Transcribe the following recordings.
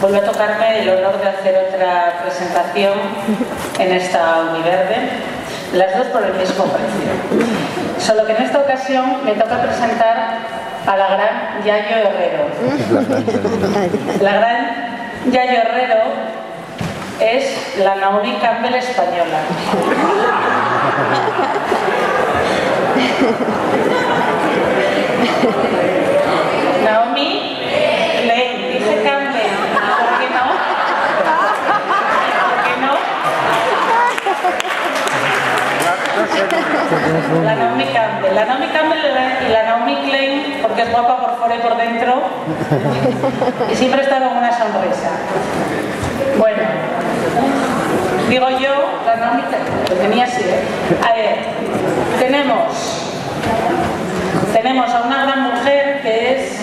Vuelve a tocarme el honor de hacer otra presentación en esta Univerde, las dos por el mismo precio. Solo que en esta ocasión me toca presentar a la gran Yayo Herrero. La gran Yayo Herrero es la Naomi Campbell española. Naomi le dice Campbell, ¿por qué no? ¿Por qué no? La Naomi Campbell. La Naomi Campbell y la Naomi Klein, porque es guapa por fuera y por dentro, y siempre está con una sonrisa. Bueno, digo yo, la Naomi Klein, lo tenía así, ¿eh? A ver, tenemos tenemos a una gran mujer que es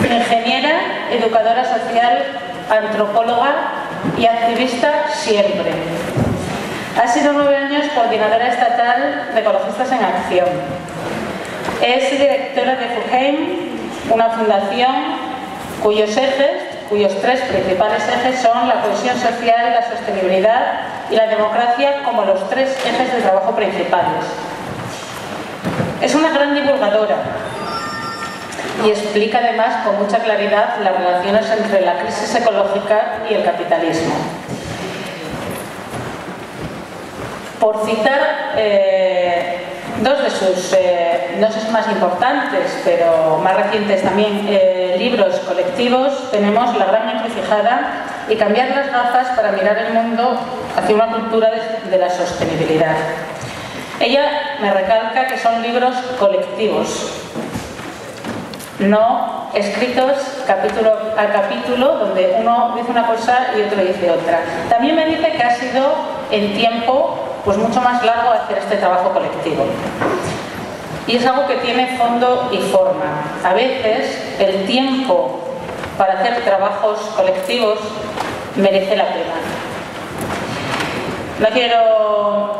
ingeniera, educadora social, antropóloga y activista siempre. Ha sido nueve años coordinadora estatal de Ecologistas en Acción. Es directora de FUGEIM, una fundación cuyos ejes, cuyos tres principales ejes son la cohesión social, la sostenibilidad y la democracia como los tres ejes de trabajo principales. Es una gran divulgadora y explica además con mucha claridad las relaciones entre la crisis ecológica y el capitalismo. Por citar eh, dos de sus, eh, no sé si más importantes, pero más recientes también, eh, libros colectivos, tenemos La gran encrucijada y Cambiar las gafas para mirar el mundo hacia una cultura de, de la sostenibilidad. Ella me recalca que son libros colectivos, no escritos capítulo a capítulo, donde uno dice una cosa y otro dice otra. También me dice que ha sido en tiempo pues mucho más largo hacer este trabajo colectivo. Y es algo que tiene fondo y forma. A veces el tiempo para hacer trabajos colectivos merece la pena. No quiero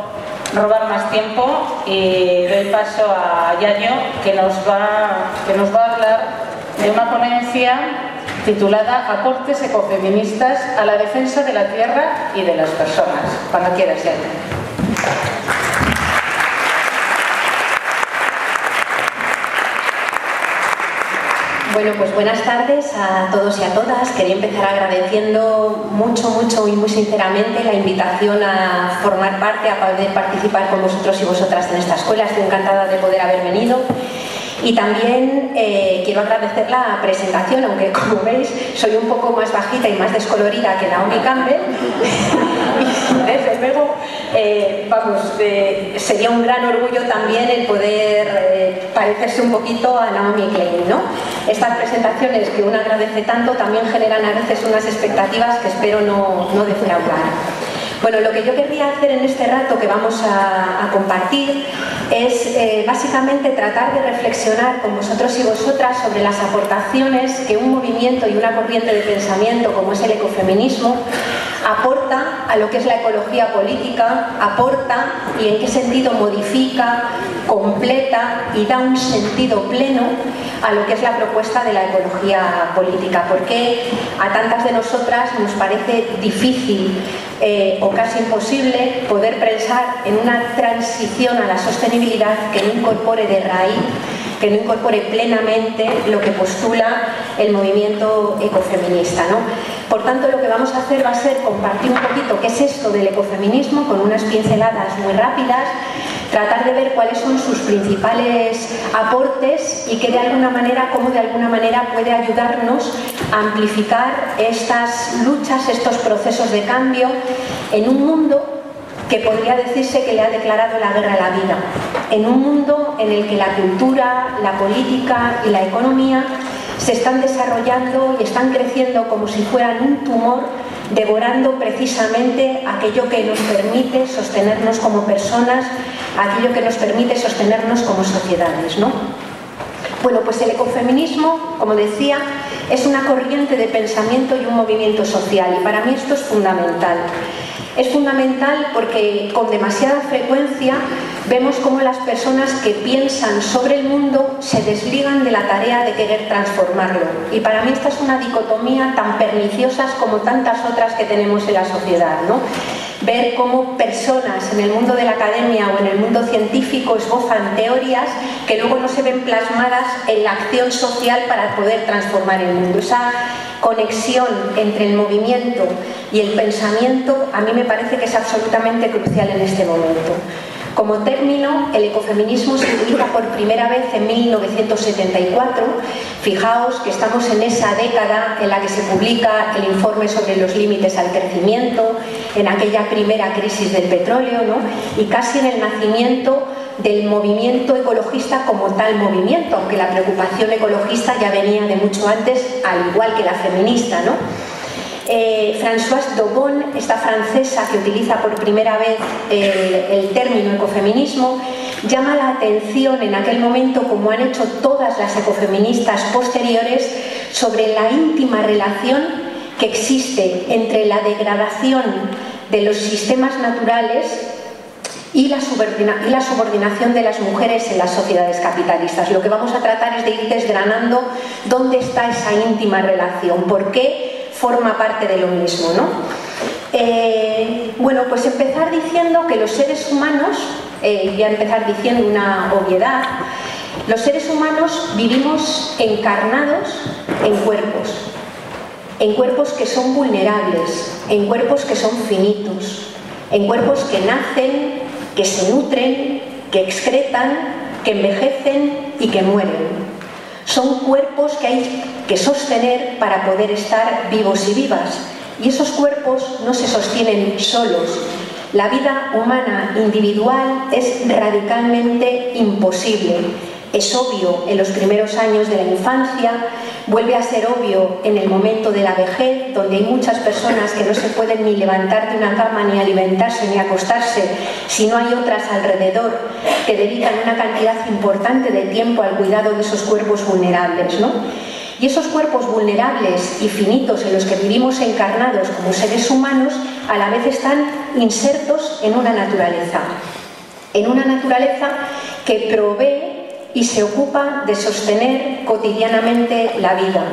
robar más tiempo y doy paso a Yayo que nos va, que nos va a hablar de una ponencia titulada Aportes ecofeministas a la defensa de la tierra y de las personas. Cuando quieras, Yayo. Bueno, pues buenas tardes a todos y a todas. Quería empezar agradeciendo mucho, mucho y muy sinceramente la invitación a formar parte, a poder participar con vosotros y vosotras en esta escuela. Estoy encantada de poder haber venido. Y también eh, quiero agradecer la presentación, aunque como veis soy un poco más bajita y más descolorida que Naomi Campbell. y desde luego, eh, vamos, eh, sería un gran orgullo también el poder parecerse un poquito a Naomi Klein. ¿no? Estas presentaciones que uno agradece tanto también generan a veces unas expectativas que espero no, no defraudar. Bueno, lo que yo querría hacer en este rato que vamos a, compartir es eh, básicamente tratar de reflexionar con vosotros y vosotras sobre las aportaciones que un movimiento y una corriente de pensamiento como es el ecofeminismo aporta a lo que es la ecología política, aporta y en qué sentido modifica, completa y da un sentido pleno a lo que es la propuesta de la ecología política. Porque a tantas de nosotras nos parece difícil eh, o casi imposible poder pensar en una transición a la sostenibilidad que no incorpore de raíz que no incorpore plenamente lo que postula el movimiento ecofeminista. ¿no? Por tanto, lo que vamos a hacer va a ser compartir un poquito qué es esto del ecofeminismo con unas pinceladas muy rápidas, tratar de ver cuáles son sus principales aportes y que de alguna manera, cómo de alguna manera puede ayudarnos a amplificar estas luchas, estos procesos de cambio en un mundo que podría decirse que le ha declarado la guerra a la vida, en un mundo en el que la cultura, la política y la economía se están desarrollando y están creciendo como si fueran un tumor, devorando precisamente aquello que nos permite sostenernos como personas, aquello que nos permite sostenernos como sociedades. ¿no? Bueno, pues el ecofeminismo, como decía, es una corriente de pensamiento y un movimiento social. Y para mí esto es fundamental. Es fundamental porque con demasiada frecuencia vemos cómo las personas que piensan sobre el mundo se desligan de la tarea de querer transformarlo. Y para mí esta es una dicotomía tan perniciosa como tantas otras que tenemos en la sociedad. ¿no? Ver cómo personas en el mundo de la academia o en el mundo científico esbozan teorías que luego no se ven plasmadas en la acción social para poder transformar el mundo. Esa conexión entre el movimiento y el pensamiento a mí me parece que es absolutamente crucial en este momento. Como término, el ecofeminismo se utiliza por primera vez en 1974. Fijaos que estamos en esa década en la que se publica el informe sobre los límites al crecimiento, en aquella primera crisis del petróleo, ¿no? y casi en el nacimiento del movimiento ecologista como tal movimiento, aunque la preocupación ecologista ya venía de mucho antes, al igual que la feminista. ¿no? Eh, Françoise Dobon, esta francesa que utiliza por primera vez el, término ecofeminismo, llama la atención en aquel momento, como han hecho todas las ecofeministas posteriores, sobre la íntima relación que existe entre la degradación de los sistemas naturales y la, subordinación de las mujeres en las sociedades capitalistas. Lo que vamos a tratar es de ir desgranando dónde está esa íntima relación, por qué forma parte de lo mismo. ¿no? Eh, bueno, pues empezar diciendo que los seres humanos, eh, voy a empezar diciendo una obviedad, los seres humanos vivimos encarnados en cuerpos, en cuerpos que son vulnerables, en cuerpos que son finitos, en cuerpos que nacen, que se nutren, que excretan, que envejecen y que mueren. Son cuerpos que hay que sostener para poder estar vivos y vivas. Y esos cuerpos no se sostienen solos. La vida humana individual es radicalmente imposible. Es obvio en los primeros años de la infancia, vuelve a ser obvio en el momento de la vejez, donde hay muchas personas que no se pueden ni levantar de una cama, ni alimentarse, ni acostarse, si no hay otras alrededor que dedican una cantidad importante de tiempo al cuidado de esos cuerpos vulnerables. ¿no? Y esos cuerpos vulnerables y finitos en los que vivimos encarnados como seres humanos, a la vez están insertos en una naturaleza. En una naturaleza que provee y se ocupa de sostener cotidianamente la vida.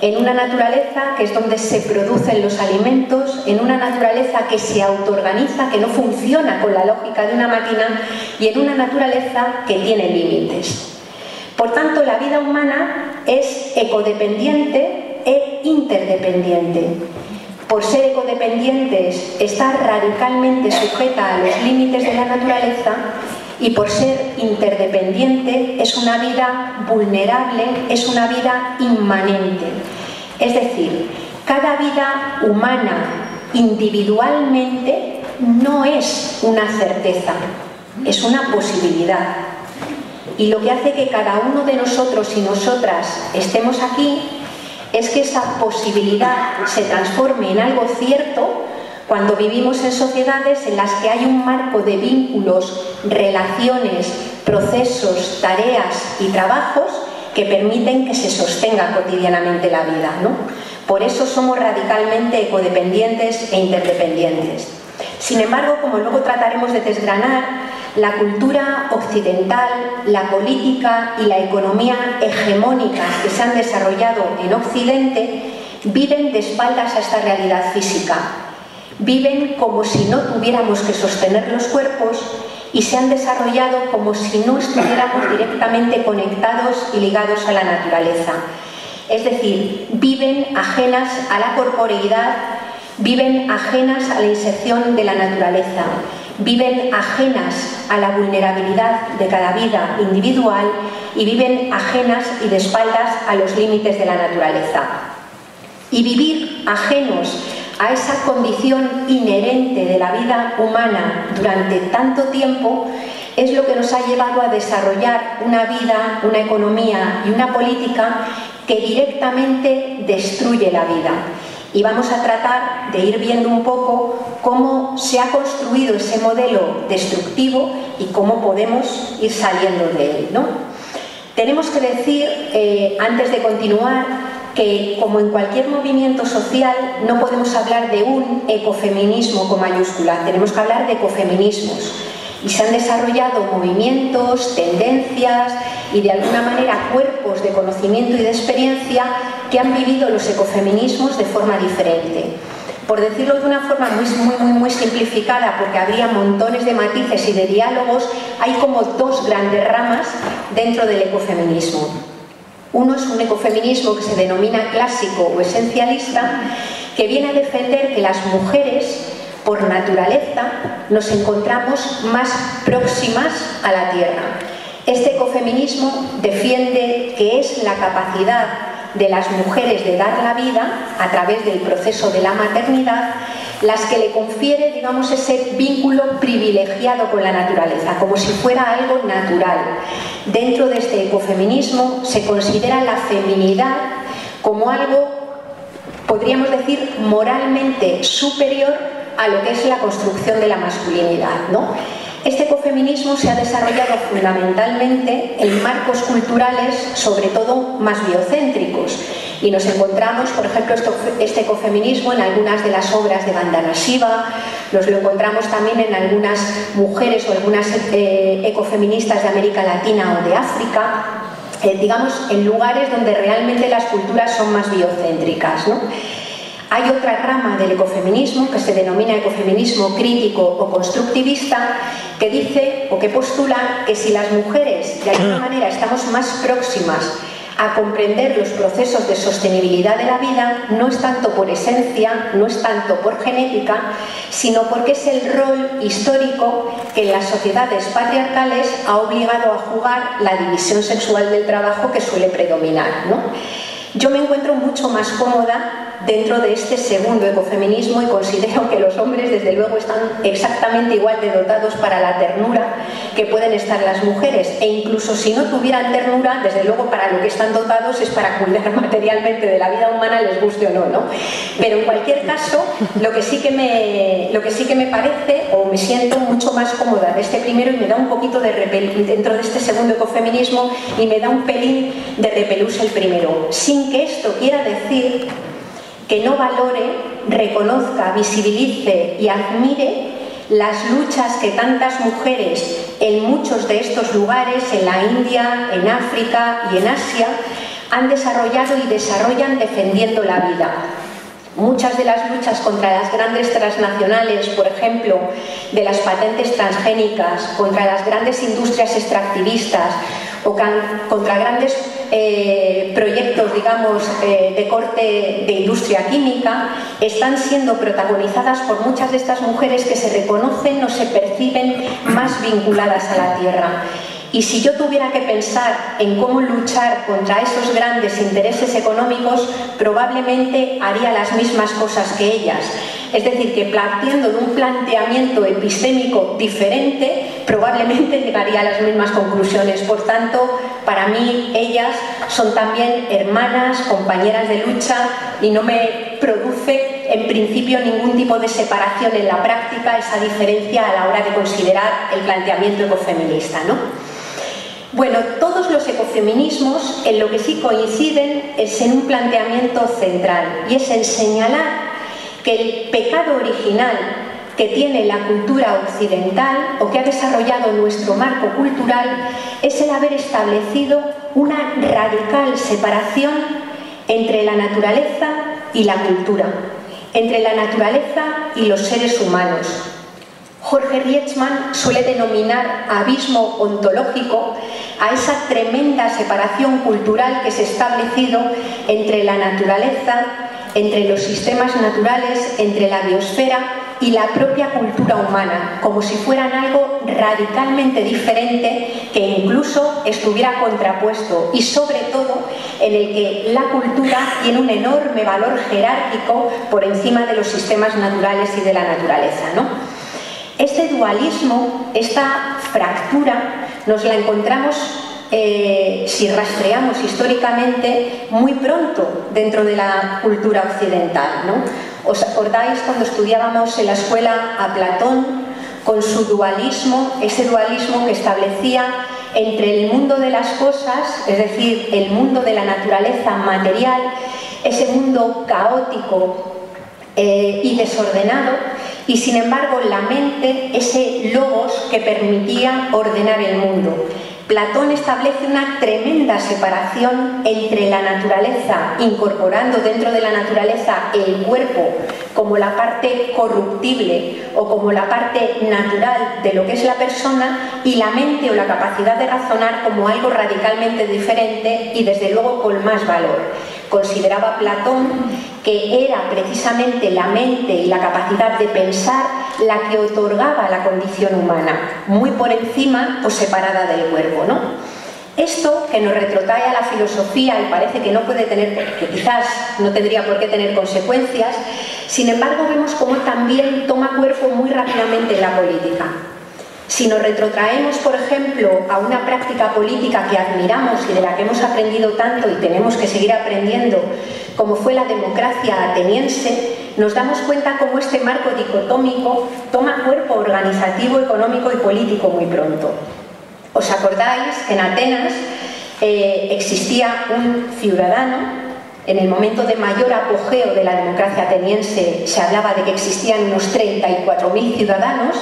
En una naturaleza que es donde se producen los alimentos, en una naturaleza que se autoorganiza, que no funciona con la lógica de una máquina y en una naturaleza que tiene límites. Por tanto, la vida humana es ecodependiente e interdependiente. Por ser ecodependientes, está radicalmente sujeta a los límites de la naturaleza y por ser interdependiente es una vida vulnerable, es una vida inmanente. Es decir, cada vida humana individualmente no es una certeza, es una posibilidad. Y lo que hace que cada uno de nosotros y nosotras estemos aquí es que esa posibilidad se transforme en algo cierto cuando vivimos en sociedades en las que hay un marco de vínculos, relaciones, procesos, tareas y trabajos que permiten que se sostenga cotidianamente la vida. ¿no? Por eso somos radicalmente ecodependientes e interdependientes. Sin embargo, como luego trataremos de desgranar, la cultura occidental, la política y la economía hegemónicas que se han desarrollado en Occidente viven de espaldas a esta realidad física, viven como si no tuviéramos que sostener los cuerpos y se han desarrollado como si no estuviéramos directamente conectados y ligados a la naturaleza. Es decir, viven ajenas a la corporeidad, viven ajenas a la inserción de la naturaleza, viven ajenas a la vulnerabilidad de cada vida individual y viven ajenas y de espaldas a los límites de la naturaleza. Y vivir ajenos a esa condición inherente de la vida humana durante tanto tiempo es lo que nos ha llevado a desarrollar una vida, una economía y una política que directamente destruye la vida. Y vamos a tratar de ir viendo un poco cómo se ha construido ese modelo destructivo y cómo podemos ir saliendo de él. ¿no? Tenemos que decir, eh, antes de continuar, que, como en cualquier movimiento social, no podemos hablar de un ecofeminismo con mayúscula, tenemos que hablar de ecofeminismos. Y se han desarrollado movimientos, tendencias y de alguna manera cuerpos de conocimiento y de experiencia que han vivido los ecofeminismos de forma diferente. Por decirlo de una forma muy, muy, muy, muy simplificada, porque habría montones de matices y de diálogos, hay como dos grandes ramas dentro del ecofeminismo. Uno es un ecofeminismo que se denomina clásico o esencialista, que viene a defender que las mujeres, por naturaleza, nos encontramos más próximas a la Tierra. Este ecofeminismo defiende que es la capacidad de las mujeres de dar la vida a través del proceso de la maternidad las que le confiere, digamos, ese vínculo privilegiado con la naturaleza, como si fuera algo natural. Dentro de este ecofeminismo se considera la feminidad como algo, podríamos decir, moralmente superior a lo que es la construcción de la masculinidad. ¿no? Este ecofeminismo se ha desarrollado fundamentalmente en marcos culturales, sobre todo más biocéntricos, y nos encontramos, por ejemplo, este ecofeminismo en algunas de las obras de Bandana Shiva, nos lo encontramos también en algunas mujeres o algunas eh, ecofeministas de América Latina o de África, eh, digamos, en lugares donde realmente las culturas son más biocéntricas. ¿no? Hay otra rama del ecofeminismo que se denomina ecofeminismo crítico o constructivista que dice o que postula que si las mujeres de alguna manera estamos más próximas a comprender los procesos de sostenibilidad de la vida no es tanto por esencia, no es tanto por genética, sino porque es el rol histórico que en las sociedades patriarcales ha obligado a jugar la división sexual del trabajo que suele predominar. Yo me encuentro mucho más cómoda dentro de este segundo ecofeminismo y considero que los hombres desde luego están exactamente igual de dotados para la ternura que pueden estar las mujeres e incluso si no tuvieran ternura, desde luego para lo que están dotados es para cuidar materialmente de la vida humana, les guste o no, ¿no? Pero en cualquier caso, lo que sí que me, lo que sí que me parece o me siento mucho más cómoda de este primero y me da un poquito de repel dentro de este segundo ecofeminismo y me da un pelín de repelús el primero, sin que esto quiera decir que no valore, reconozca, visibilice y admire las luchas que tantas mujeres en muchos de estos lugares, en la India, en África y en Asia, han desarrollado y desarrollan defendiendo la vida. Muchas de las luchas contra las grandes transnacionales, por ejemplo, de las patentes transgénicas, contra las grandes industrias extractivistas o contra grandes eh, proyectos, digamos, eh, de corte de industria química, están siendo protagonizadas por muchas de estas mujeres que se reconocen o se perciben más vinculadas a la tierra. Y si yo tuviera que pensar en cómo luchar contra esos grandes intereses económicos, probablemente haría las mismas cosas que ellas. Es decir, que partiendo de un planteamiento epistémico diferente, probablemente llegaría a las mismas conclusiones. Por tanto, para mí ellas son también hermanas, compañeras de lucha y no me produce en principio ningún tipo de separación en la práctica esa diferencia a la hora de considerar el planteamiento ecofeminista. ¿no? Bueno, todos los ecofeminismos en lo que sí coinciden es en un planteamiento central y es en señalar que el pecado original que tiene la cultura occidental o que ha desarrollado nuestro marco cultural es el haber establecido una radical separación entre la naturaleza y la cultura, entre la naturaleza y los seres humanos, Jorge Rietzmann suele denominar abismo ontológico a esa tremenda separación cultural que se ha establecido entre la naturaleza, entre los sistemas naturales, entre la biosfera y la propia cultura humana, como si fueran algo radicalmente diferente que incluso estuviera contrapuesto y sobre todo en el que la cultura tiene un enorme valor jerárquico por encima de los sistemas naturales y de la naturaleza. ¿no? Este dualismo, esta fractura, nos la encontramos, eh, si rastreamos históricamente, muy pronto dentro de la cultura occidental. ¿no? ¿Os acordáis cuando estudiábamos en la escuela a Platón con su dualismo, ese dualismo que establecía entre el mundo de las cosas, es decir, el mundo de la naturaleza material, ese mundo caótico eh, y desordenado, y sin embargo la mente, ese logos que permitía ordenar el mundo. Platón establece una tremenda separación entre la naturaleza, incorporando dentro de la naturaleza el cuerpo como la parte corruptible o como la parte natural de lo que es la persona y la mente o la capacidad de razonar como algo radicalmente diferente y desde luego con más valor. Consideraba Platón que era precisamente la mente y la capacidad de pensar la que otorgaba la condición humana, muy por encima o separada del cuerpo, ¿no? Esto que nos retrotrae a la filosofía y parece que no puede tener, que quizás no tendría por qué tener consecuencias, sin embargo vemos cómo también toma cuerpo muy rápidamente en la política. Si nos retrotraemos, por ejemplo, a una práctica política que admiramos y de la que hemos aprendido tanto y tenemos que seguir aprendiendo, como fue la democracia ateniense, nos damos cuenta cómo este marco dicotómico toma cuerpo organizativo, económico y político muy pronto. ¿Os acordáis en Atenas eh, existía un ciudadano. En el momento de mayor apogeo de la democracia ateniense se hablaba de que existían unos 34.000 ciudadanos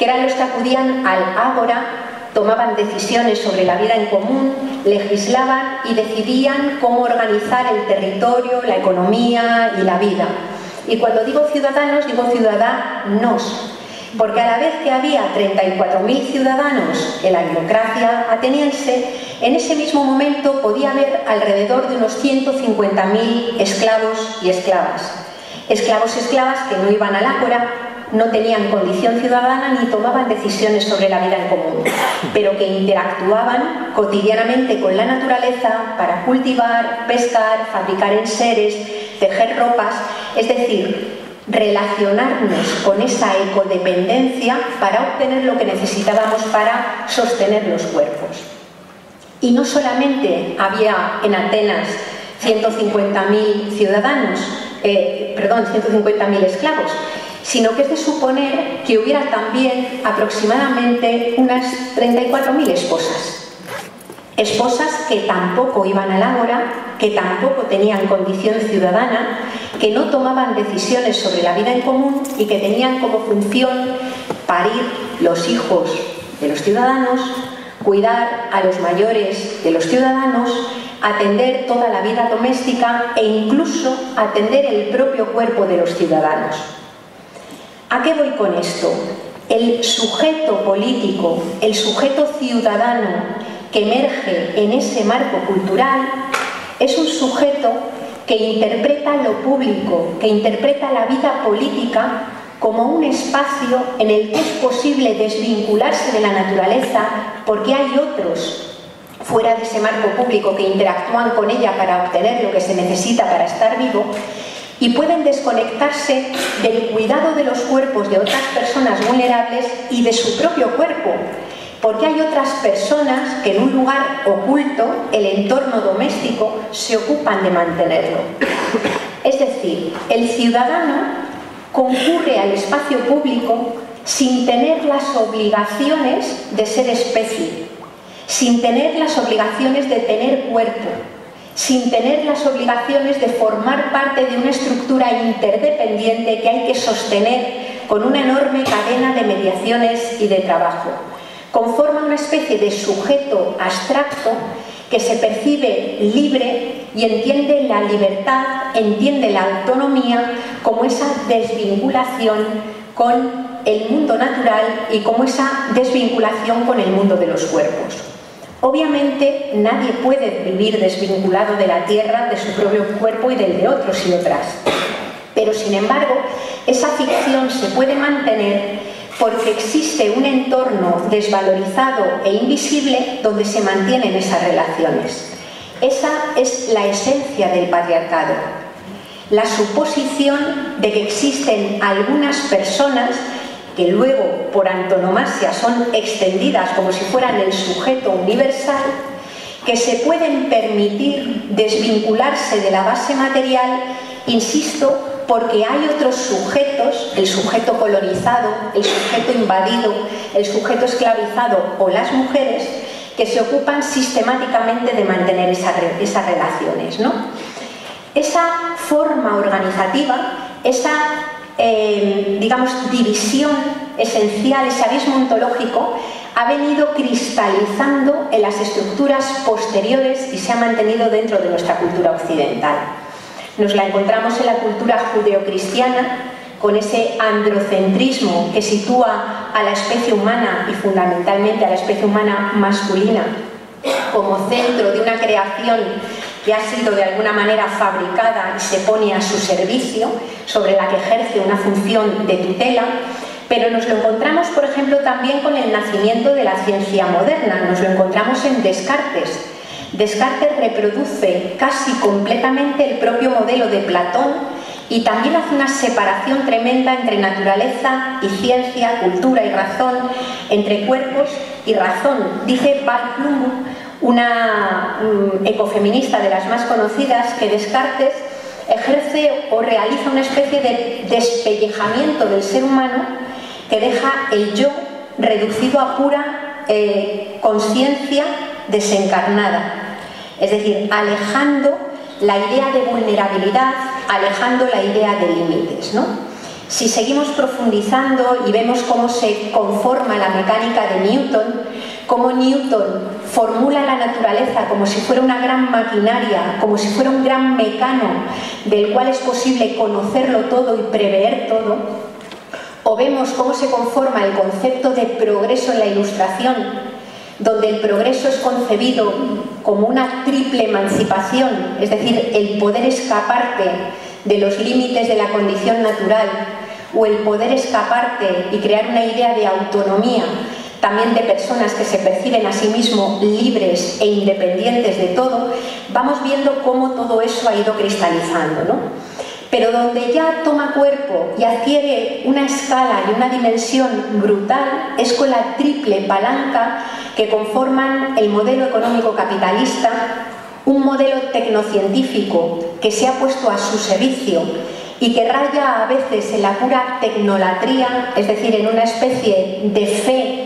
que eran los que acudían al ágora, tomaban decisiones sobre la vida en común, legislaban y decidían cómo organizar el territorio, la economía y la vida. Y cuando digo ciudadanos, digo ciudadanos, porque a la vez que había 34.000 ciudadanos en la democracia ateniense, en ese mismo momento podía haber alrededor de unos 150.000 esclavos y esclavas. Esclavos y esclavas que no iban al ágora, no tenían condición ciudadana ni tomaban decisiones sobre la vida en común, pero que interactuaban cotidianamente con la naturaleza para cultivar, pescar, fabricar enseres, tejer ropas, es decir, relacionarnos con esa ecodependencia para obtener lo que necesitábamos para sostener los cuerpos. Y no solamente había en Atenas 150.000 ciudadanos, eh, perdón, 150.000 esclavos, sino que es de suponer que hubiera también aproximadamente unas 34.000 esposas. Esposas que tampoco iban al ágora, que tampoco tenían condición ciudadana, que no tomaban decisiones sobre la vida en común y que tenían como función parir los hijos de los ciudadanos, cuidar a los mayores de los ciudadanos, atender toda la vida doméstica e incluso atender el propio cuerpo de los ciudadanos. ¿A qué voy con esto? El sujeto político, el sujeto ciudadano que emerge en ese marco cultural es un sujeto que interpreta lo público, que interpreta la vida política como un espacio en el que es posible desvincularse de la naturaleza porque hay otros fuera de ese marco público que interactúan con ella para obtener lo que se necesita para estar vivo y pueden desconectarse del cuidado de los cuerpos de otras personas vulnerables y de su propio cuerpo, porque hay otras personas que en un lugar oculto, el entorno doméstico, se ocupan de mantenerlo. Es decir, el ciudadano concurre al espacio público sin tener las obligaciones de ser especie, sin tener las obligaciones de tener cuerpo, sin tener las obligaciones de formar parte de una estructura interdependiente que hay que sostener con una enorme cadena de mediaciones y de trabajo. Conforma una especie de sujeto abstracto que se percibe libre y entiende la libertad, entiende la autonomía como esa desvinculación con el mundo natural y como esa desvinculación con el mundo de los cuerpos. Obviamente nadie puede vivir desvinculado de la tierra, de su propio cuerpo y del de otros y otras. Pero sin embargo, esa ficción se puede mantener porque existe un entorno desvalorizado e invisible donde se mantienen esas relaciones. Esa es la esencia del patriarcado. La suposición de que existen algunas personas que luego por antonomasia son extendidas como si fueran el sujeto universal, que se pueden permitir desvincularse de la base material, insisto, porque hay otros sujetos, el sujeto colonizado, el sujeto invadido, el sujeto esclavizado o las mujeres, que se ocupan sistemáticamente de mantener esas relaciones. ¿no? Esa forma organizativa, esa, eh, digamos, división esencial, ese abismo ontológico, ha venido cristalizando en las estructuras posteriores y se ha mantenido dentro de nuestra cultura occidental. Nos la encontramos en la cultura judeocristiana, con ese androcentrismo que sitúa a la especie humana y fundamentalmente a la especie humana masculina como centro de una creación que ha sido de alguna manera fabricada y se pone a su servicio, sobre la que ejerce una función de tutela, pero nos lo encontramos, por ejemplo, también con el nacimiento de la ciencia moderna, nos lo encontramos en Descartes. Descartes reproduce casi completamente el propio modelo de Platón y también hace una separación tremenda entre naturaleza y ciencia, cultura y razón, entre cuerpos y razón. Dice Backlund una mm, ecofeminista de las más conocidas, que Descartes ejerce o realiza una especie de despellejamiento del ser humano que deja el yo reducido a pura eh, conciencia desencarnada. Es decir, alejando la idea de vulnerabilidad, alejando la idea de límites. Si seguimos profundizando y vemos cómo se conforma la mecánica de Newton, cómo Newton formula la naturaleza como si fuera una gran maquinaria, como si fuera un gran mecano del cual es posible conocerlo todo y prever todo, o vemos cómo se conforma el concepto de progreso en la ilustración, donde el progreso es concebido como una triple emancipación, es decir, el poder escaparte de los límites de la condición natural o el poder escaparte y crear una idea de autonomía, también de personas que se perciben a sí mismos libres e independientes de todo, vamos viendo cómo todo eso ha ido cristalizando. ¿no? Pero donde ya toma cuerpo y adquiere una escala y una dimensión brutal es con la triple palanca que conforman el modelo económico capitalista, un modelo tecnocientífico que se ha puesto a su servicio y que raya a veces en la pura tecnolatría, es decir, en una especie de fe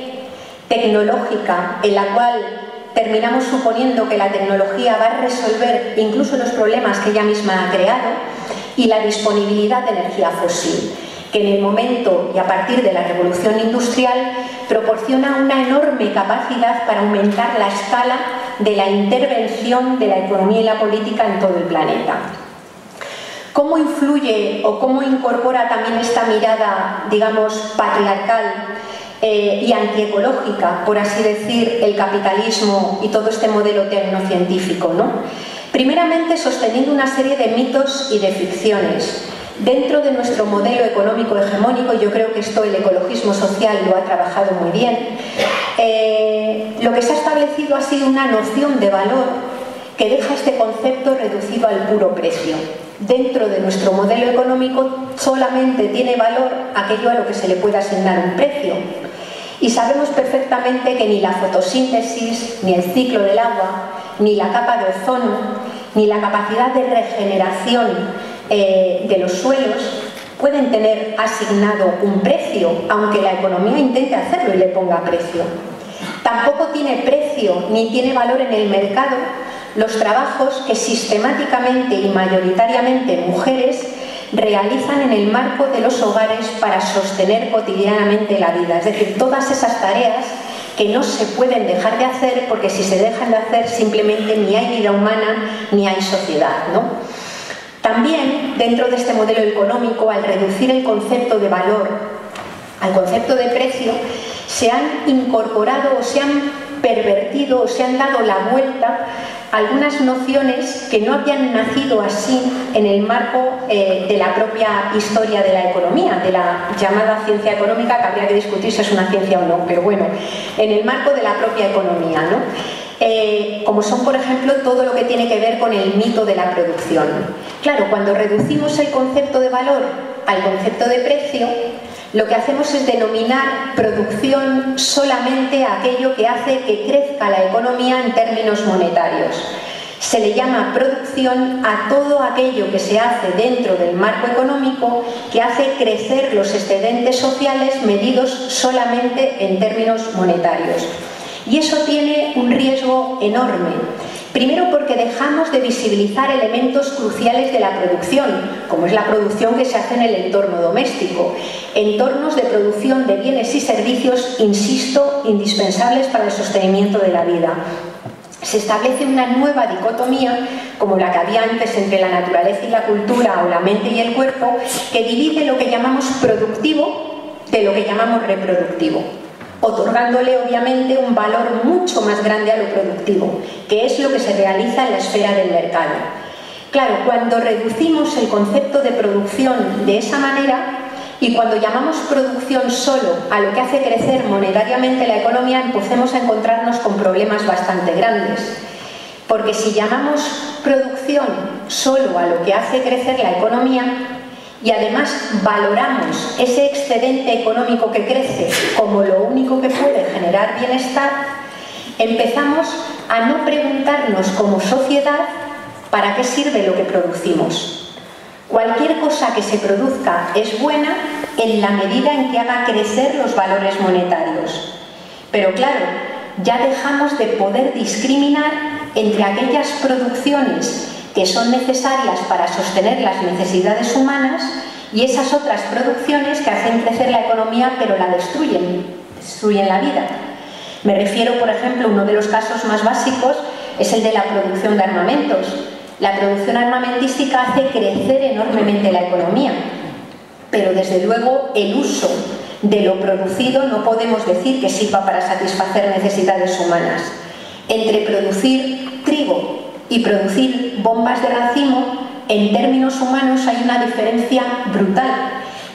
tecnológica en la cual terminamos suponiendo que la tecnología va a resolver incluso los problemas que ella misma ha creado, y la disponibilidad de energía fósil, que en el momento y a partir de la revolución industrial proporciona una enorme capacidad para aumentar la escala de la intervención de la economía y la política en todo el planeta. ¿Cómo influye o cómo incorpora también esta mirada, digamos, patriarcal eh, y antiecológica, por así decir, el capitalismo y todo este modelo tecnocientífico? ¿no? Primeramente, sosteniendo una serie de mitos y de ficciones. Dentro de nuestro modelo económico hegemónico, yo creo que esto el ecologismo social lo ha trabajado muy bien, eh, lo que se ha establecido ha sido una noción de valor que deja este concepto reducido al puro precio. Dentro de nuestro modelo económico solamente tiene valor aquello a lo que se le puede asignar un precio. Y sabemos perfectamente que ni la fotosíntesis, ni el ciclo del agua, ni la capa de ozono, ni la capacidad de regeneración eh, de los suelos pueden tener asignado un precio, aunque la economía intente hacerlo y le ponga precio. Tampoco tiene precio ni tiene valor en el mercado los trabajos que sistemáticamente y mayoritariamente mujeres realizan en el marco de los hogares para sostener cotidianamente la vida. Es decir, todas esas tareas que no se pueden dejar de hacer porque si se dejan de hacer simplemente ni hay vida humana ni hay sociedad. ¿no? También dentro de este modelo económico, al reducir el concepto de valor al concepto de precio, se han incorporado o se han pervertido o se han dado la vuelta algunas nociones que no habían nacido así en el marco eh, de la propia historia de la economía, de la llamada ciencia económica, que habría que discutir si es una ciencia o no, pero bueno, en el marco de la propia economía, ¿no? Eh, como son, por ejemplo, todo lo que tiene que ver con el mito de la producción. Claro, cuando reducimos el concepto de valor al concepto de precio, lo que hacemos es denominar producción solamente aquello que hace que crezca la economía en términos monetarios. Se le llama producción a todo aquello que se hace dentro del marco económico que hace crecer los excedentes sociales medidos solamente en términos monetarios. Y eso tiene un riesgo enorme, Primero porque dejamos de visibilizar elementos cruciales de la producción, como es la producción que se hace en el entorno doméstico, entornos de producción de bienes y servicios, insisto, indispensables para el sostenimiento de la vida. Se establece una nueva dicotomía, como la que había antes entre la naturaleza y la cultura o la mente y el cuerpo, que divide lo que llamamos productivo de lo que llamamos reproductivo otorgándole obviamente un valor mucho más grande a lo productivo, que es lo que se realiza en la esfera del mercado. Claro, cuando reducimos el concepto de producción de esa manera y cuando llamamos producción solo a lo que hace crecer monetariamente la economía, empecemos a encontrarnos con problemas bastante grandes. Porque si llamamos producción solo a lo que hace crecer la economía, y además valoramos ese excedente económico que crece como lo único que puede generar bienestar, empezamos a no preguntarnos como sociedad para qué sirve lo que producimos. Cualquier cosa que se produzca es buena en la medida en que haga crecer los valores monetarios. Pero claro, ya dejamos de poder discriminar entre aquellas producciones que son necesarias para sostener las necesidades humanas y esas otras producciones que hacen crecer la economía pero la destruyen, destruyen la vida. Me refiero, por ejemplo, uno de los casos más básicos es el de la producción de armamentos. La producción armamentística hace crecer enormemente la economía, pero desde luego el uso de lo producido no podemos decir que sirva para satisfacer necesidades humanas. Entre producir trigo y producir bombas de racimo, en términos humanos hay una diferencia brutal.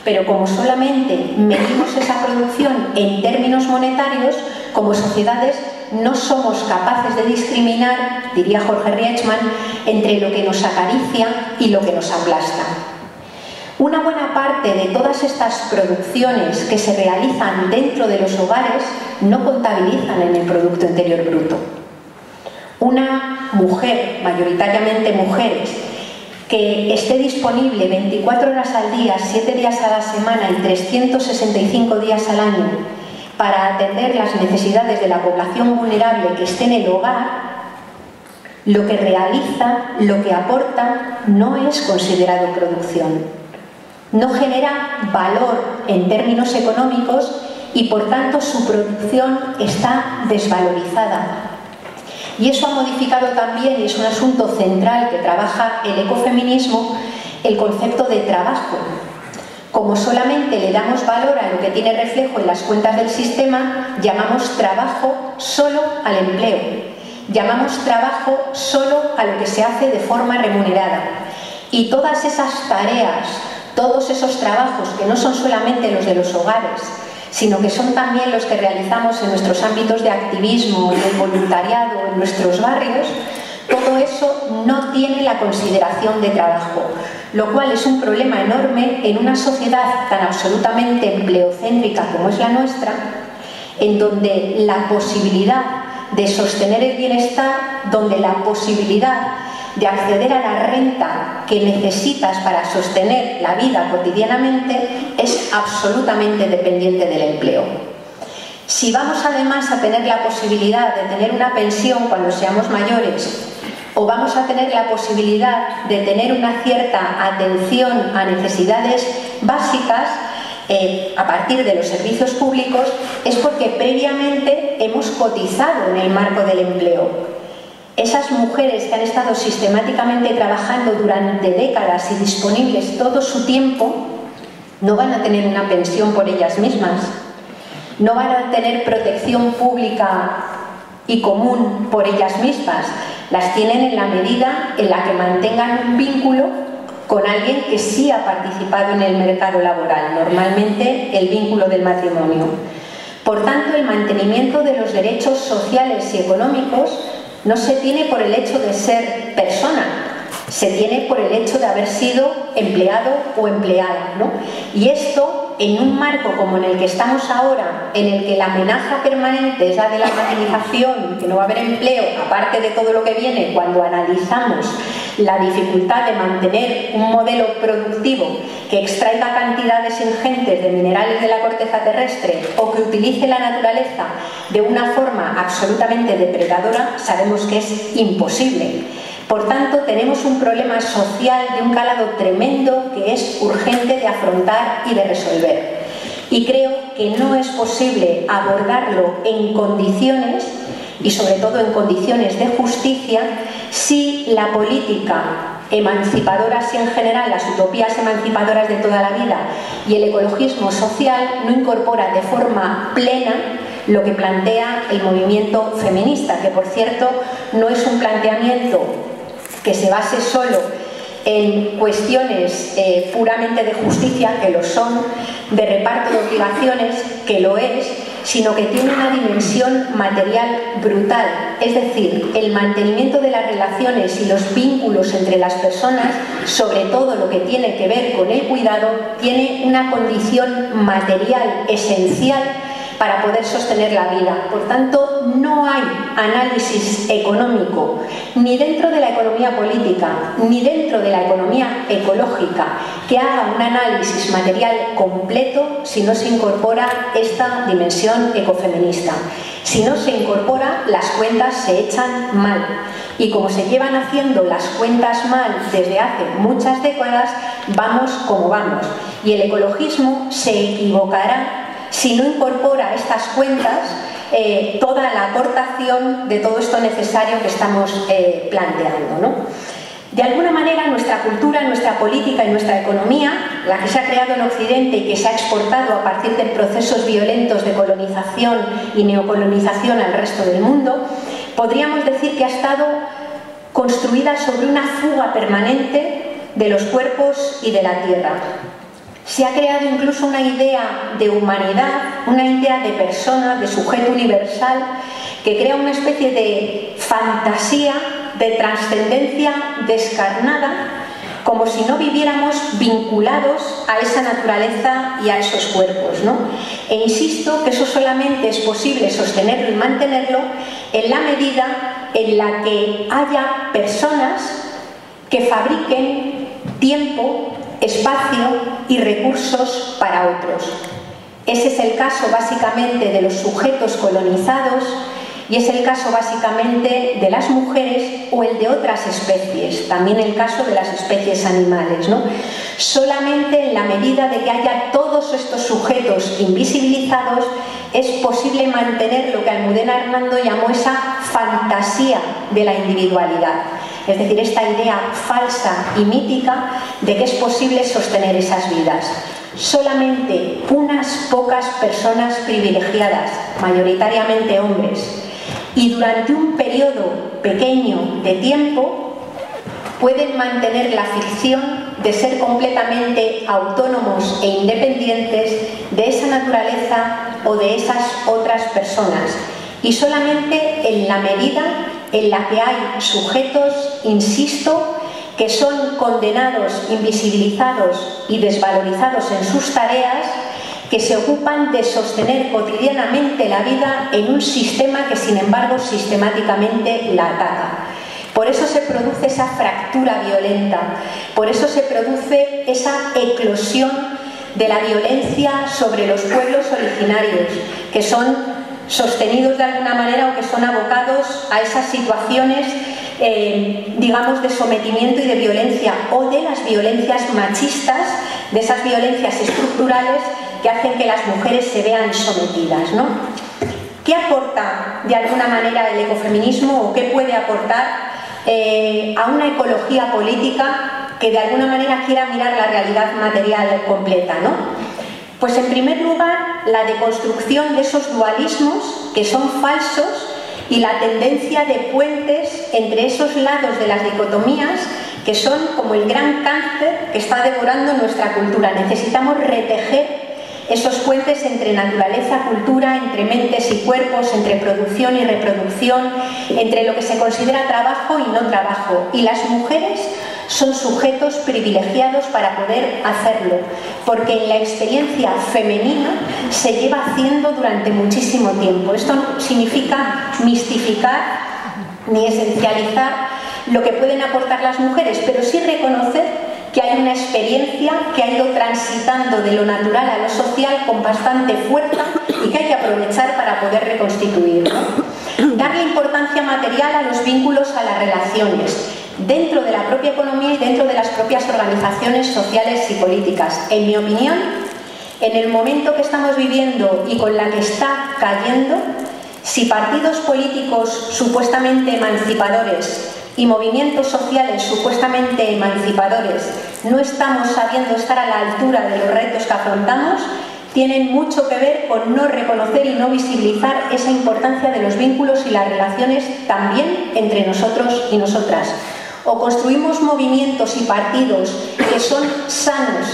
Pero como solamente medimos esa producción en términos monetarios, como sociedades no somos capaces de discriminar, diría Jorge Rietzmann, entre lo que nos acaricia y lo que nos aplasta. Una buena parte de todas estas producciones que se realizan dentro de los hogares no contabilizan en el Producto Interior Bruto. Una mujer, mayoritariamente mujeres, que esté disponible 24 horas al día, 7 días a la semana y 365 días al año para atender las necesidades de la población vulnerable que esté en el hogar, lo que realiza, lo que aporta, no es considerado producción. No genera valor en términos económicos y por tanto su producción está desvalorizada, y eso ha modificado también, y es un asunto central que trabaja el ecofeminismo, el concepto de trabajo. Como solamente le damos valor a lo que tiene reflejo en las cuentas del sistema, llamamos trabajo solo al empleo. Llamamos trabajo solo a lo que se hace de forma remunerada. Y todas esas tareas, todos esos trabajos que no son solamente los de los hogares, sino que son también los que realizamos en nuestros ámbitos de activismo, en el voluntariado, en nuestros barrios, todo eso no tiene la consideración de trabajo, lo cual es un problema enorme en una sociedad tan absolutamente empleocéntrica como es la nuestra, en donde la posibilidad de sostener el bienestar, donde la posibilidad de acceder a la renta que necesitas para sostener la vida cotidianamente es absolutamente dependiente del empleo. Si vamos además a tener la posibilidad de tener una pensión cuando seamos mayores o vamos a tener la posibilidad de tener una cierta atención a necesidades básicas, eh, a partir de los servicios públicos es porque previamente hemos cotizado en el marco del empleo esas mujeres que han estado sistemáticamente trabajando durante décadas y disponibles todo su tiempo, no van a tener una pensión por ellas mismas, no van a tener protección pública y común por ellas mismas, las tienen en la medida en la que mantengan un vínculo con alguien que sí ha participado en el mercado laboral, normalmente el vínculo del matrimonio. Por tanto, el mantenimiento de los derechos sociales y económicos no se tiene por el hecho de ser persona, se tiene por el hecho de haber sido empleado o empleada. ¿no? Y esto, en un marco como en el que estamos ahora, en el que la amenaza permanente es la de la materialización, que no va a haber empleo, aparte de todo lo que viene cuando analizamos la dificultad de mantener un modelo productivo que extraiga cantidades ingentes de minerales de la corteza terrestre o que utilice la naturaleza de una forma absolutamente depredadora, sabemos que es imposible. Por tanto, tenemos un problema social de un calado tremendo que es urgente de afrontar y de resolver. Y creo que no es posible abordarlo en condiciones y sobre todo en condiciones de justicia si la política emancipadora, si en general las utopías emancipadoras de toda la vida y el ecologismo social no incorpora de forma plena lo que plantea el movimiento feminista, que por cierto no es un planteamiento que se base solo en cuestiones eh, puramente de justicia, que lo son, de reparto de obligaciones, que lo es, sino que tiene una dimensión material brutal. Es decir, el mantenimiento de las relaciones y los vínculos entre las personas, sobre todo lo que tiene que ver con el cuidado, tiene una condición material esencial para poder sostener la vida. Por tanto, no hay análisis económico ni dentro de la economía política ni dentro de la economía ecológica que haga un análisis material completo si no se incorpora esta dimensión ecofeminista. Si no se incorpora, las cuentas se echan mal. Y como se llevan haciendo las cuentas mal desde hace muchas décadas, vamos como vamos. Y el ecologismo se equivocará si no incorpora estas cuentas eh, toda la aportación de todo esto necesario que estamos eh, planteando. De alguna manera nuestra cultura, nuestra política y nuestra economía, la que se ha creado en Occidente y que se ha exportado a partir de procesos violentos de colonización y neocolonización al resto del mundo, podríamos decir que ha estado construida sobre una fuga permanente de los cuerpos y de la tierra. Se ha creado incluso una idea de humanidad, una idea de persona, de sujeto universal, que crea una especie de fantasía, de trascendencia descarnada, como si no viviéramos vinculados a esa naturaleza y a esos cuerpos. ¿no? E insisto que eso solamente es posible sostenerlo y mantenerlo en la medida en la que haya personas que fabriquen tiempo, espacio y recursos para otros. Ese es el caso básicamente de los sujetos colonizados y es el caso básicamente de las mujeres o el de otras especies, también el caso de las especies animales. ¿no? Solamente en la medida de que haya todos estos sujetos invisibilizados es posible mantener lo que Almudena Hernando llamó esa fantasía de la individualidad es decir, esta idea falsa y mítica de que es posible sostener esas vidas. Solamente unas pocas personas privilegiadas, mayoritariamente hombres, y durante un periodo pequeño de tiempo pueden mantener la ficción de ser completamente autónomos e independientes de esa naturaleza o de esas otras personas y solamente en la medida en la que hay sujetos, insisto, que son condenados, invisibilizados y desvalorizados en sus tareas, que se ocupan de sostener cotidianamente la vida en un sistema que sin embargo sistemáticamente la ataca. Por eso se produce esa fractura violenta, por eso se produce esa eclosión de la violencia sobre los pueblos originarios, que son sostenidos de alguna manera o que son abocados a esas situaciones, eh, digamos, de sometimiento y de violencia o de las violencias machistas, de esas violencias estructurales que hacen que las mujeres se vean sometidas. ¿no? ¿Qué aporta de alguna manera el ecofeminismo o qué puede aportar eh, a una ecología política que de alguna manera quiera mirar la realidad material completa? ¿no? Pues en primer lugar, la deconstrucción de esos dualismos que son falsos y la tendencia de puentes entre esos lados de las dicotomías que son como el gran cáncer que está devorando nuestra cultura. Necesitamos retejer esos puentes entre naturaleza, cultura, entre mentes y cuerpos, entre producción y reproducción, entre lo que se considera trabajo y no trabajo. Y las mujeres son sujetos privilegiados para poder hacerlo, porque en la experiencia femenina se lleva haciendo durante muchísimo tiempo. Esto no significa mistificar ni esencializar lo que pueden aportar las mujeres, pero sí reconocer que hay una experiencia que ha ido transitando de lo natural a lo social con bastante fuerza y que hay que aprovechar para poder reconstituir. Darle importancia material a los vínculos, a las relaciones, dentro de la propia economía y dentro de las propias organizaciones sociales y políticas. En mi opinión, en el momento que estamos viviendo y con la que está cayendo, si partidos políticos supuestamente emancipadores y movimientos sociales supuestamente emancipadores no estamos sabiendo estar a la altura de los retos que afrontamos, tienen mucho que ver con no reconocer y no visibilizar esa importancia de los vínculos y las relaciones también entre nosotros y nosotras. O construimos movimientos y partidos que son sanos,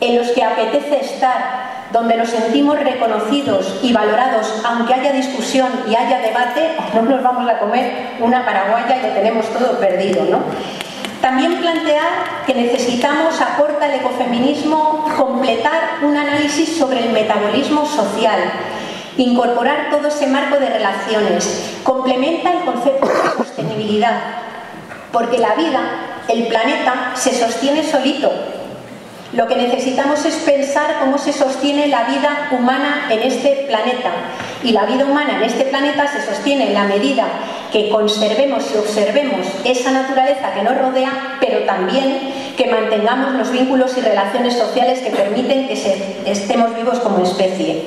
en los que apetece estar, donde nos sentimos reconocidos y valorados, aunque haya discusión y haya debate, no nos vamos a comer una paraguaya y lo tenemos todo perdido. ¿no? También plantear que necesitamos, aporta el ecofeminismo, completar un análisis sobre el metabolismo social, incorporar todo ese marco de relaciones, complementa el concepto de sostenibilidad, porque la vida, el planeta, se sostiene solito, lo que necesitamos es pensar cómo se sostiene la vida humana en este planeta. Y la vida humana en este planeta se sostiene en la medida que conservemos y observemos esa naturaleza que nos rodea, pero también que mantengamos los vínculos y relaciones sociales que permiten que estemos vivos como especie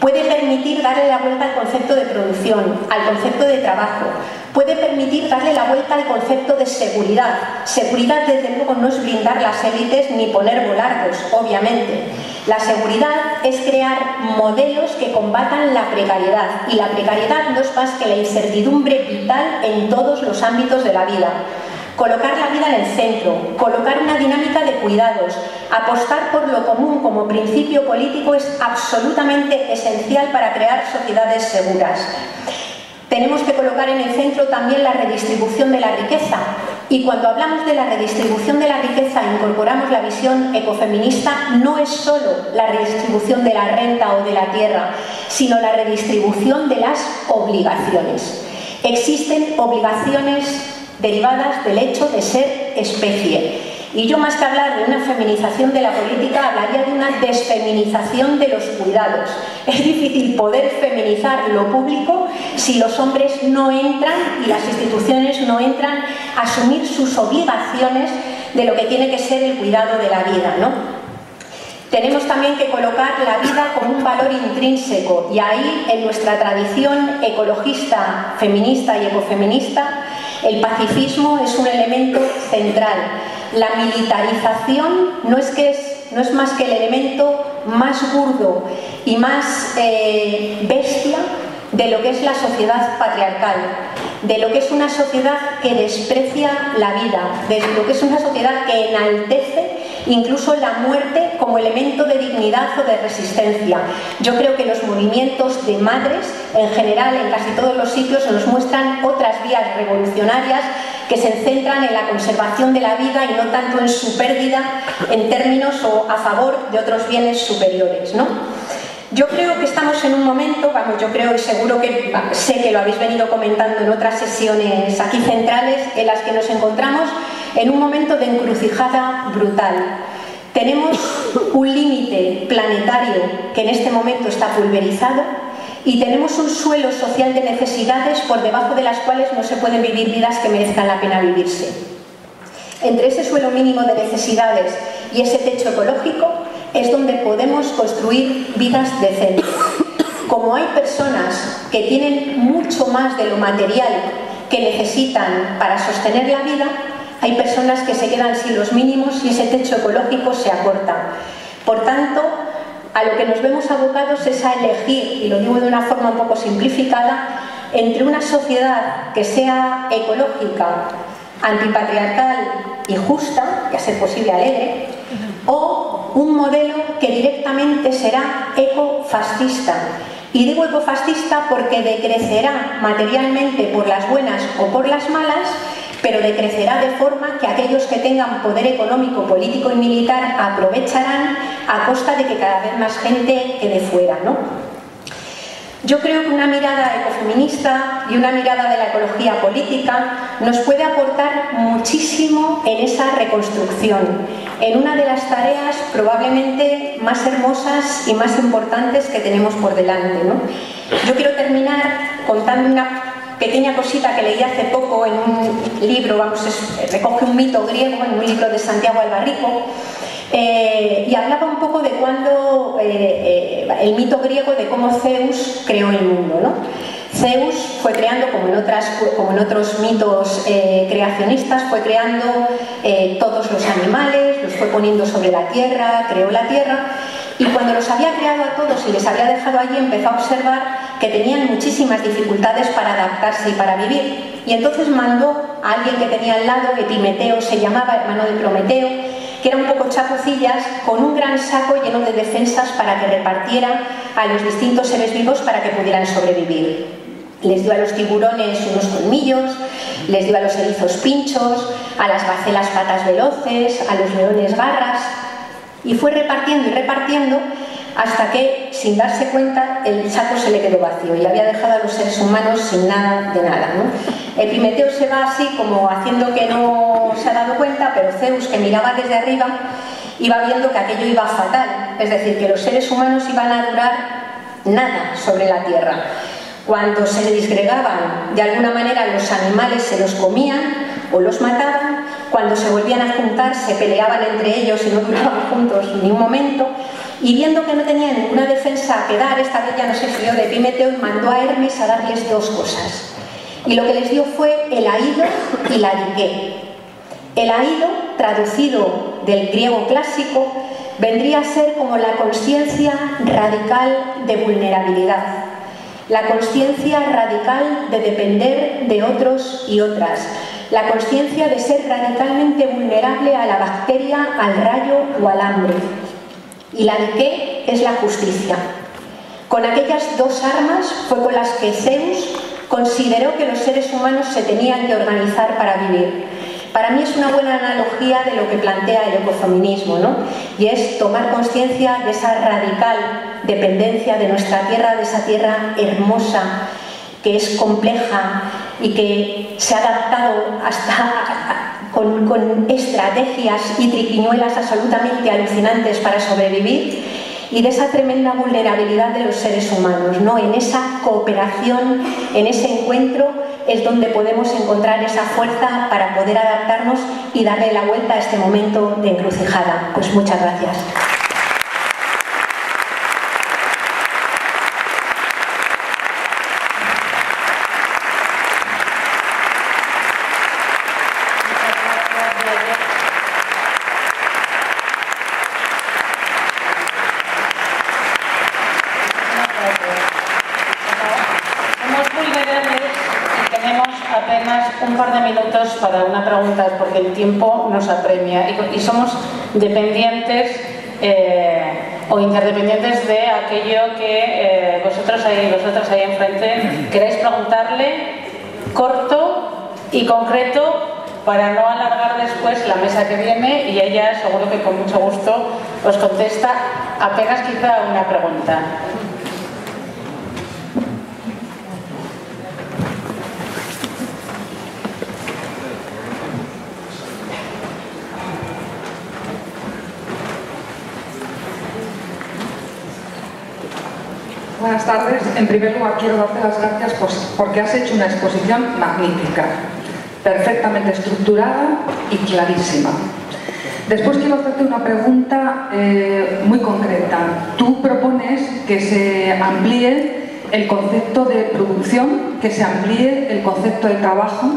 puede permitir darle la vuelta al concepto de producción, al concepto de trabajo, puede permitir darle la vuelta al concepto de seguridad. Seguridad, desde luego, no es blindar las élites ni poner volardos, obviamente. La seguridad es crear modelos que combatan la precariedad y la precariedad no es más que la incertidumbre vital en todos los ámbitos de la vida colocar la vida en el centro, colocar una dinámica de cuidados, apostar por lo común como principio político es absolutamente esencial para crear sociedades seguras. Tenemos que colocar en el centro también la redistribución de la riqueza. Y cuando hablamos de la redistribución de la riqueza, incorporamos la visión ecofeminista, no es solo la redistribución de la renta o de la tierra, sino la redistribución de las obligaciones. Existen obligaciones derivadas del hecho de ser especie. Y yo más que hablar de una feminización de la política, hablaría de una desfeminización de los cuidados. Es difícil poder feminizar lo público si los hombres no entran y las instituciones no entran a asumir sus obligaciones de lo que tiene que ser el cuidado de la vida. ¿no? Tenemos también que colocar la vida como un valor intrínseco y ahí en nuestra tradición ecologista, feminista y ecofeminista el pacifismo es un elemento central. La militarización no es, que es, no es más que el elemento más burdo y más eh, bestia de lo que es la sociedad patriarcal, de lo que es una sociedad que desprecia la vida, de lo que es una sociedad que enaltece incluso la muerte como elemento de dignidad o de resistencia. Yo creo que los movimientos de madres, en general, en casi todos los sitios, nos muestran otras vías revolucionarias que se centran en la conservación de la vida y no tanto en su pérdida en términos o a favor de otros bienes superiores. ¿no? Yo creo que estamos en un momento, vamos, yo creo y seguro que sé que lo habéis venido comentando en otras sesiones aquí centrales, en las que nos encontramos en un momento de encrucijada brutal. Tenemos un límite planetario que en este momento está pulverizado y tenemos un suelo social de necesidades por debajo de las cuales no se pueden vivir vidas que merezcan la pena vivirse. Entre ese suelo mínimo de necesidades y ese techo ecológico es donde podemos construir vidas decentes. Como hay personas que tienen mucho más de lo material que necesitan para sostener la vida, hay personas que se quedan sin los mínimos y ese techo ecológico se acorta. Por tanto, a lo que nos vemos abocados es a elegir, y lo digo de una forma un poco simplificada, entre una sociedad que sea ecológica, antipatriarcal y justa, y a ser posible alegre, o un modelo que directamente será ecofascista. Y digo ecofascista porque decrecerá materialmente por las buenas o por las malas, pero decrecerá de forma que aquellos que tengan poder económico, político y militar aprovecharán a costa de que cada vez más gente quede fuera. ¿no? Yo creo que una mirada ecofeminista y una mirada de la ecología política nos puede aportar muchísimo en esa reconstrucción, en una de las tareas probablemente más hermosas y más importantes que tenemos por delante. Yo quiero terminar contando una pequeña cosita que leí hace poco en un libro, vamos, recoge un mito griego en un libro de Santiago Albarrico, eh, y hablaba un poco de cuando eh, eh, el mito griego de cómo Zeus creó el mundo. ¿no? Zeus fue creando, como en, como en otros mitos creacionistas, fue creando todos los animales, los fue poniendo sobre la tierra, creó la tierra, y cuando los había creado a todos y les había dejado allí, empezó a observar que tenían muchísimas dificultades para adaptarse y para vivir. Y entonces mandó a alguien que tenía al lado, Epimeteo se llamaba, hermano de Prometeo, que era un poco chapucillas, con un gran saco lleno de defensas para que repartiera a los distintos seres vivos para que pudieran sobrevivir. Les dio a los tiburones unos colmillos, les dio a los erizos pinchos, a las gacelas patas veloces, a los leones garras, y fue repartiendo y repartiendo hasta que, sin darse cuenta, el saco se le quedó vacío y había dejado a los seres humanos sin nada de nada. ¿no? Epimeteo se va así como haciendo que no se ha dado cuenta, pero Zeus, que miraba desde arriba, iba viendo que aquello iba fatal, es decir, que los seres humanos iban a durar nada sobre la tierra. Cuando se disgregaban, de alguna manera los animales se los comían o los mataban, cuando se volvían a juntar se peleaban entre ellos y no duraban juntos ni un momento, y viendo que no tenía ninguna defensa que dar, esta vez ya no se fió de Epimeteo y mandó a Hermes a darles dos cosas. Y lo que les dio fue el aído y la dique. El aído, traducido del griego clásico, vendría a ser como la conciencia radical de vulnerabilidad, la conciencia radical de depender de otros y otras, la conciencia de ser radicalmente vulnerable a la bacteria, al rayo o al hambre, y la de qué es la justicia. Con aquellas dos armas fue con las que Zeus consideró que los seres humanos se tenían que organizar para vivir. Para mí es una buena analogía de lo que plantea el ecofeminismo, ¿no? Y es tomar conciencia de esa radical dependencia de nuestra tierra, de esa tierra hermosa, que es compleja y que se ha adaptado hasta con, estrategias y triquiñuelas absolutamente alucinantes para sobrevivir y de esa tremenda vulnerabilidad de los seres humanos. ¿no? En esa cooperación, en ese encuentro, es donde podemos encontrar esa fuerza para poder adaptarnos y darle la vuelta a este momento de encrucijada. Pues muchas gracias. Porque el tiempo nos apremia y, somos dependientes eh, o interdependientes de aquello que eh, vosotros ahí, vosotras ahí enfrente queráis preguntarle corto y concreto para no alargar después la mesa que viene y ella seguro que con mucho gusto os contesta apenas quizá una pregunta. Buenas tardes. En primer lugar, quiero darte las gracias porque has hecho una exposición magnífica, perfectamente estructurada y clarísima. Después quiero hacerte una pregunta eh, muy concreta. Tú propones que se amplíe el concepto de producción, que se amplíe el concepto de trabajo.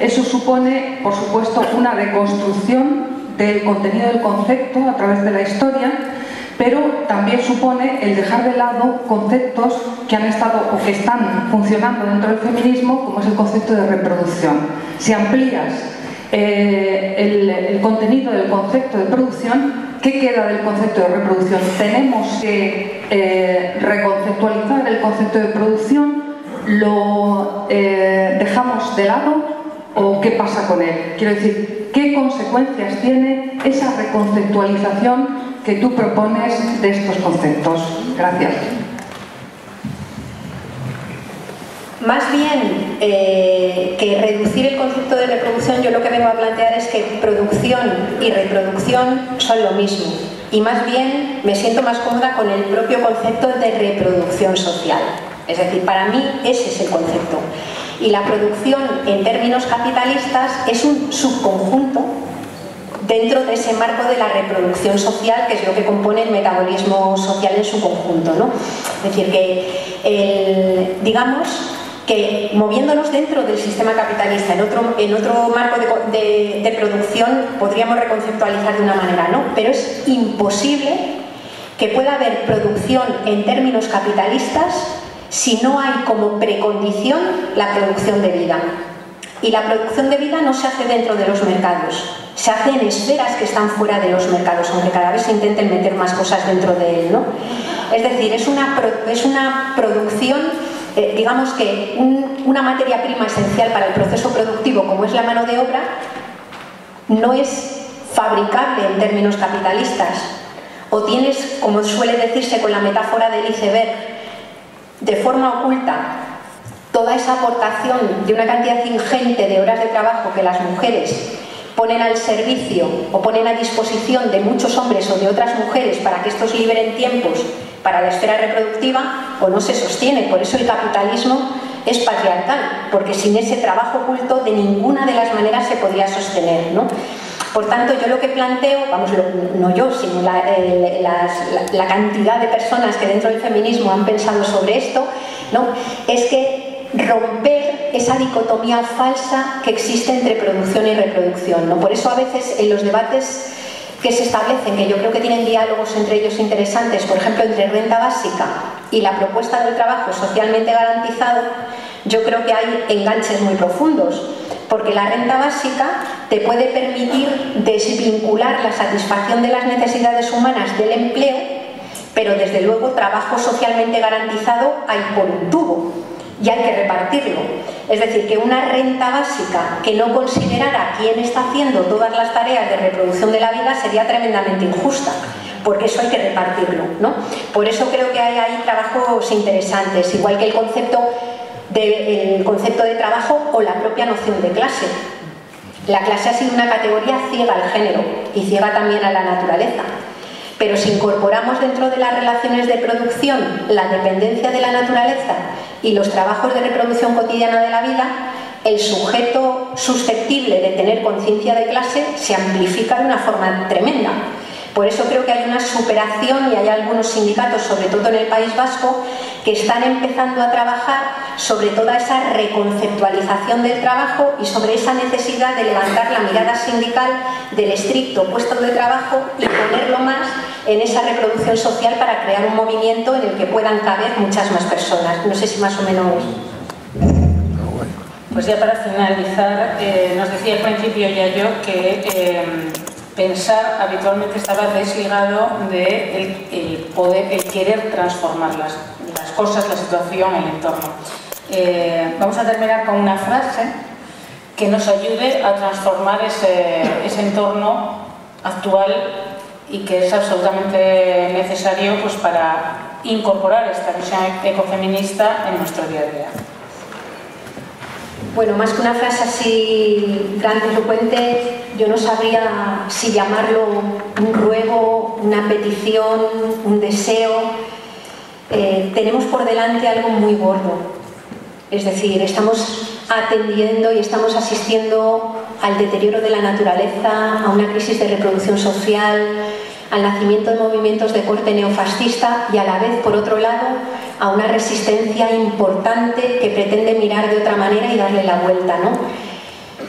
Eso supone, por supuesto, una reconstrucción del contenido del concepto a través de la historia pero también supone el dejar de lado conceptos que han estado o que están funcionando dentro del feminismo, como es el concepto de reproducción. Si amplías eh, el, contenido del concepto de producción, ¿qué queda del concepto de reproducción? Tenemos que eh, reconceptualizar el concepto de producción, lo eh, dejamos de lado o qué pasa con él. Quiero decir, ¿qué consecuencias tiene esa reconceptualización que tú propones de estos conceptos. Gracias. más bien eh, que reducir el concepto de reproducción, yo lo que vengo a plantear es que producción y reproducción son lo mismo. Y más bien me siento más cómoda con el propio concepto de reproducción social. Es decir, para mí ese es el concepto. Y la producción en términos capitalistas es un subconjunto dentro de ese marco de la reproducción social, que es lo que compone el metabolismo social en su conjunto. ¿no? Es decir, que digamos que moviéndonos dentro del sistema capitalista, en otro, en otro marco de, de producción, podríamos reconceptualizar de una manera, ¿no? Pero es imposible que pueda haber producción en términos capitalistas si no hay como precondición la producción de vida. Y la producción de vida no se hace dentro de los mercados, se hace en esferas que están fuera de los mercados, aunque cada vez se intenten meter más cosas dentro de él. ¿no? Es decir, es una, es una producción, eh, digamos que una materia prima esencial para el proceso productivo, como es la mano de obra, no es fabricable en términos capitalistas. O tienes, como suele decirse con la metáfora del iceberg, de forma oculta toda esa aportación de una cantidad ingente de horas de trabajo que las mujeres ponen al servicio o ponen a disposición de muchos hombres o de otras mujeres para que estos liberen tiempos para la esfera reproductiva o no se sostiene. Por eso el capitalismo es patriarcal, porque sin ese trabajo oculto de ninguna de las maneras se podría sostener. ¿no? Por tanto, yo lo que planteo, vamos, no yo, sino la, cantidad de personas que dentro del feminismo han pensado sobre esto, ¿no? es que romper esa dicotomía falsa que existe entre producción y reproducción. ¿no? Por eso a veces en los debates que se establecen, que yo creo que tienen diálogos entre ellos interesantes, por ejemplo, entre renta básica y la propuesta del trabajo socialmente garantizado, yo creo que hay enganches muy profundos porque la renta básica te puede permitir desvincular la satisfacción de las necesidades humanas del empleo, pero desde luego trabajo socialmente garantizado hay por un tubo y hay que repartirlo. Es decir, que una renta básica que no considerara quién está haciendo todas las tareas de reproducción de la vida sería tremendamente injusta porque eso hay que repartirlo. ¿no? Por eso creo que hay ahí trabajos interesantes, igual que el concepto del concepto de trabajo o la propia noción de clase. La clase ha sido una categoría ciega al género y ciega también a la naturaleza. Pero si incorporamos dentro de las relaciones de producción la dependencia de la naturaleza y los trabajos de reproducción cotidiana de la vida, el sujeto susceptible de tener conciencia de clase se amplifica de una forma tremenda. Por eso creo que hay una superación y hay algunos sindicatos, sobre todo en el País Vasco, que están empezando a trabajar sobre toda esa reconceptualización del trabajo y sobre esa necesidad de levantar la mirada sindical del estricto puesto de trabajo y ponerlo más en esa reproducción social para crear un movimiento en el que puedan caber muchas más personas. No sé si más o menos... Pues ya para finalizar, eh, nos decía al principio ya yo que... Eh, pensar habitualmente estaba desligado de poder, el querer transformar las, cosas, la situación, el entorno. Eh, vamos a terminar con una frase que nos ayude a transformar ese entorno actual y que es absolutamente necesario pues, para incorporar esta visión ecofeminista en nuestro día a día. Bueno, más que una frase así grandilocuente, yo no sabría si llamarlo un ruego, una petición, un deseo. Eh, tenemos por delante algo muy gordo. Es decir, estamos atendiendo y estamos asistiendo al deterioro de la naturaleza, a una crisis de reproducción social, al nacimiento de movimientos de corte neofascista y a la vez, por otro lado, a una resistencia importante que pretende mirar de otra manera y darle la vuelta. ¿no?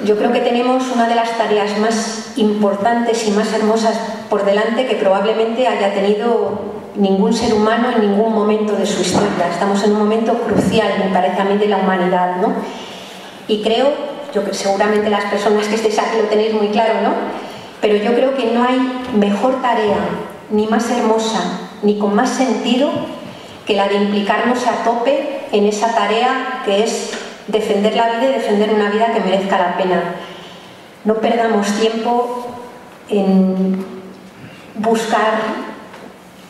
Yo creo que tenemos una de las tareas más importantes y más hermosas por delante que probablemente haya tenido ningún ser humano en ningún momento de su historia. Estamos en un momento crucial, me parece a mí, de la humanidad. ¿no? Y creo, yo que seguramente las personas que estéis aquí lo tenéis muy claro, ¿no? pero yo creo que no hay mejor tarea, ni más hermosa, ni con más sentido que la de implicarnos a tope en esa tarea que es defender la vida y defender una vida que merezca la pena. No perdamos tiempo en buscar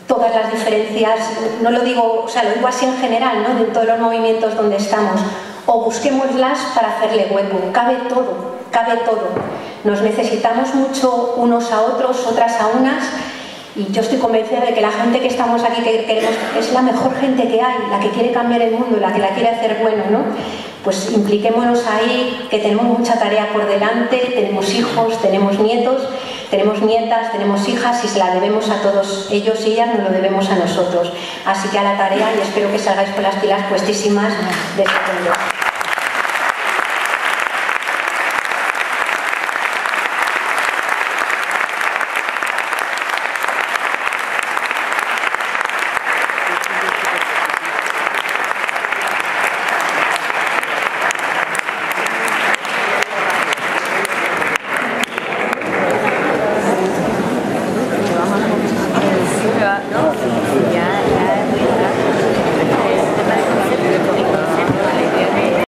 todas las diferencias, no lo digo, o sea, lo digo así en general, ¿no? de todos los movimientos donde estamos, o busquémoslas para hacerle hueco. Cabe todo, cabe todo. Nos necesitamos mucho unos a otros, otras a unas, y yo estoy convencida de que la gente que estamos aquí, que queremos, es la mejor gente que hay, la que quiere cambiar el mundo, la que la quiere hacer bueno, ¿no? Pues impliquémonos ahí, que tenemos mucha tarea por delante, tenemos hijos, tenemos nietos, tenemos nietas, tenemos hijas y se la debemos a todos ellos y ellas, nos lo debemos a nosotros. Así que a la tarea y espero que salgáis con las pilas puestísimas de este